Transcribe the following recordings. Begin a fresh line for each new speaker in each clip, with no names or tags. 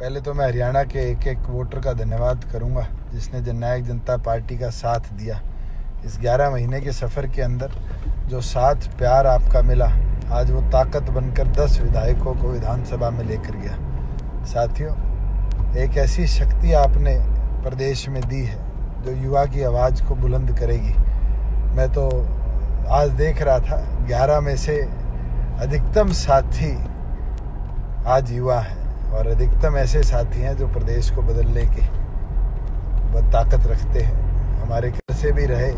पहले तो मैं हरियाणा के एक एक वोटर का धन्यवाद करूँगा, जिसने जननायक जनता पार्टी का साथ दिया। इस 11 महीने के सफ़र के अंदर जो साथ प्यार आपका मिला, आज वो ताकत बनकर 10 विधायकों को विधानसभा में लेकर गया। साथियों, एक ऐसी शक्ति आपने प्रदेश में दी है, जो युवा की आवाज़ को बुलंद करेगी। मैं तो आज देख रहा था 11 में से अधिकतम साथी आज युवा हैं। और अधिकतम ऐसे साथी हैं जो प्रदेश को बदलने की ताकत रखते हैं। हमारे घर से भी रहे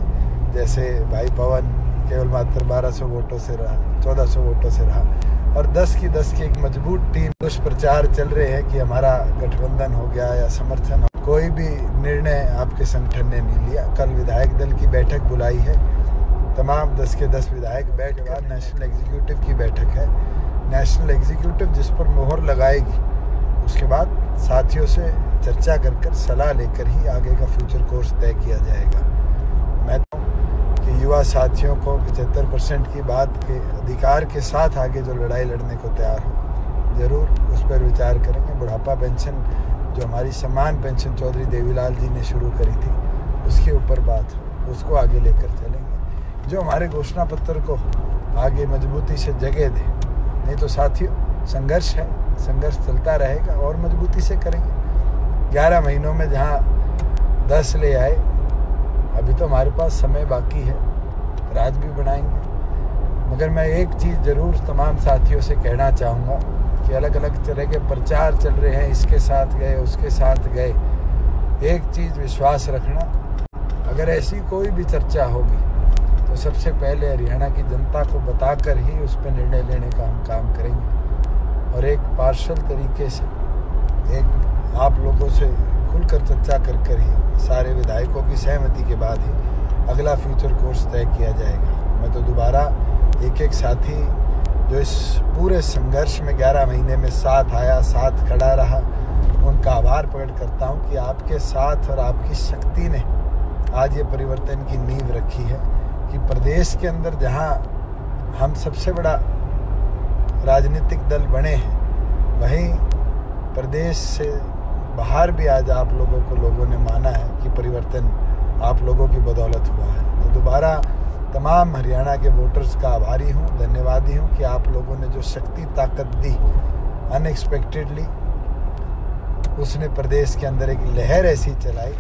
जैसे भाई पवन केवल मात्र 1200 वोटों से रहा 1400 वोटों से रहा और 10 की 10 की एक मज़बूत टीम दुष्प्रचार चल रहे हैं कि हमारा गठबंधन हो गया या समर्थन हो। कोई भी निर्णय आपके संगठन ने नहीं लिया। कल विधायक दल की बैठक बुलाई है। तमाम 10 के 10 विधायक बैठ नेशनल एग्जीक्यूटिव की बैठक है। नेशनल एग्जीक्यूटिव जिस पर मोहर लगाएगी उसके बाद साथियों से चर्चा कर कर सलाह लेकर ही आगे का फ्यूचर कोर्स तय किया जाएगा। मैं तो कि युवा साथियों को पचहत्तर परसेंट की बात के अधिकार के साथ आगे जो लड़ाई लड़ने को तैयार हो, ज़रूर उस पर विचार करेंगे। बुढ़ापा पेंशन, जो हमारी समान पेंशन चौधरी देवीलाल जी ने शुरू करी थी, उसके ऊपर बात उसको आगे लेकर चलेंगे। जो हमारे घोषणा पत्र को आगे मजबूती से जगह दे, नहीं तो साथियों संघर्ष है, संघर्ष चलता रहेगा और मजबूती से करेंगे। ग्यारह महीनों में जहाँ दस ले आए, अभी तो हमारे पास समय बाकी है, राज भी बनाएँगे मगर मैं एक चीज़ ज़रूर तमाम साथियों से कहना चाहूँगा कि अलग अलग तरह के प्रचार चल रहे हैं, इसके साथ गए, उसके साथ गए। एक चीज़ विश्वास रखना, अगर ऐसी कोई भी चर्चा होगी तो सबसे पहले हरियाणा की जनता को बताकर ही उस पर निर्णय लेने का हम काम करेंगे। और एक पार्शल तरीके से एक आप लोगों से खुलकर चर्चा कर कर ही सारे विधायकों की सहमति के बाद ही अगला फ्यूचर कोर्स तय किया जाएगा। मैं तो दोबारा एक एक साथी जो इस पूरे संघर्ष में 11 महीने में साथ आया, साथ खड़ा रहा, उनका आभार प्रकट करता हूँ कि आपके साथ और आपकी शक्ति ने आज ये परिवर्तन की नींव रखी है कि प्रदेश के अंदर जहाँ हम सबसे बड़ा राजनीतिक दल बने हैं। वहीं प्रदेश से बाहर भी आज आप लोगों को लोगों ने माना है कि परिवर्तन आप लोगों की बदौलत हुआ है। तो दोबारा तमाम हरियाणा के वोटर्स का आभारी हूँ, धन्यवादी हूँ कि आप लोगों ने जो शक्ति, ताकत दी अनएक्सपेक्टेडली उसने प्रदेश के अंदर एक लहर ऐसी चलाई।